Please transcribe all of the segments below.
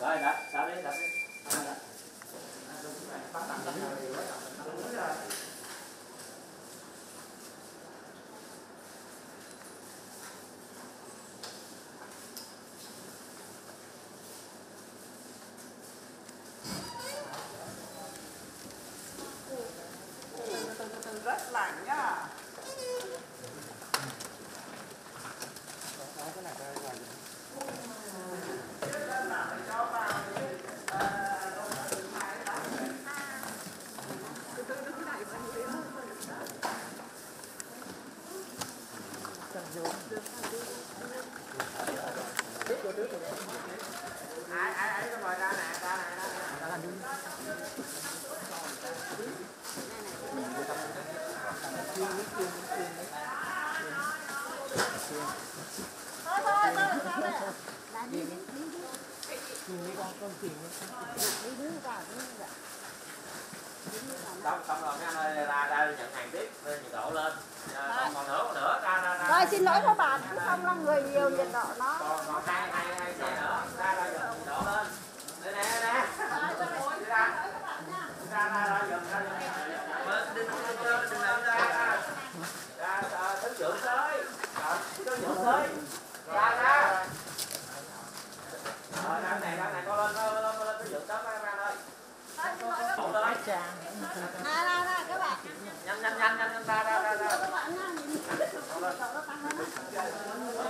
rồi đã đã đi đã đi À, đã. rất lạnh nhá ai ai ai cho mời ra nè ra nè ra nè xong xong rồi mấy anh ơi ra ra nhận hàng tiếp nhiệt độ lên. Còn còn nữa nữa ra ra xin lỗi các bạn, không là người nhiều nhiệt độ nó. còn hai hai hai xe nữa ra ra nhiệt độ lên đây nè đây nè ra ra ra ra dần ra Bên, đừng đừng đừng đừng ra ra ra ra thứ trưởng tới thứ trưởng tới ra ra rồi ra này ra này con lên con lên con lên thứ trưởng tới ra ra lên À ra ra các bạn. nhanh nhanh nhanh nhanh ra ra ra ra Thank you.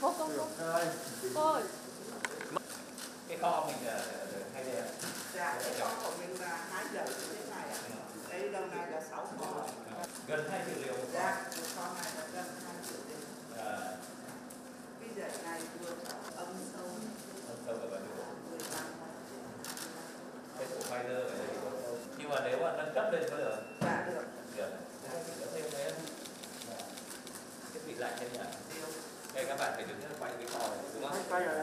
Cô cô cô. Cô. Cái kho mình là hay đây à? dạ cái con của mình là hai giờ như thế này ạ đây lâu nay là sáu con Gần 2 triệu liều kho. dạ một con này là gần hai triệu À, bây giờ này vừa âm sâu không sâu mười tám Cái của Pfizer. Nhưng mà nếu mà nâng cấp lên dạ được Được. Có thêm cái thiết bị lạnh thêm nhỉ? Đây các bạn phải đứng quay cái này đúng không? quay rồi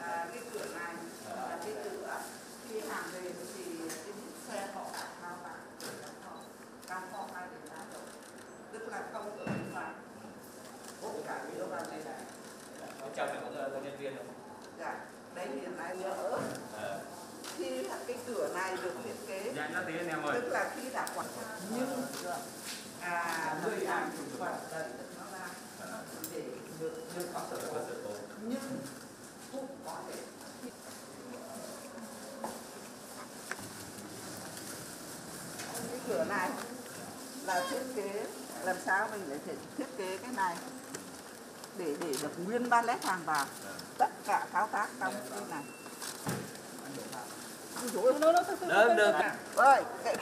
à, cái cửa này là cái cửa khi hàng về thì cái xe họ phải thao vào đang kho hai đến tám rồi tức là không ở ngoài hút cả lúc vào đây này trong này có có nhân viên không? dạ đấy hiện nay nhỡ khi cái cửa này được thiết kế tức là khi đã quảng nhưng à người làm thực phẩm đẩy được nó ra để được được có sự Có sự cố. nhưng cũng có thể cái cửa này là thiết kế làm sao mình thể thiết kế cái này để để được nguyên ba lét hàng vào tất cả thao tác trong cái này Được, được. Rồi, cái,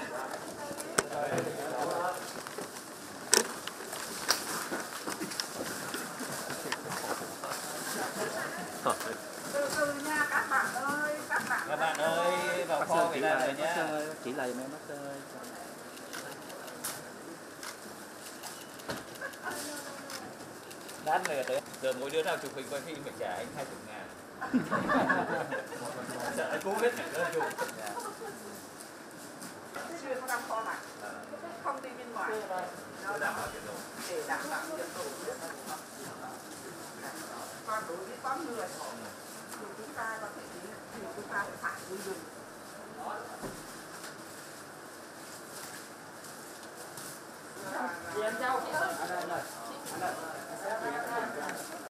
từ từ nha các bạn ơi các bạn Các bạn ơi, vào kho cái này rồi nhá. Chỉ là mắt ơi Đắt này tới. Giờ mỗi đứa nào chụp hình quay phim phải trả anh 20 ngàn. Sợ anh cố hết cả đứa chụp. chưa có kho này không đi bên ngoài. Nó đảm bảo nhiệt độ. để đảm bảo nhiệt độ còn đối với con người. Thì chúng ta có thể thì chúng ta phải 来来来来来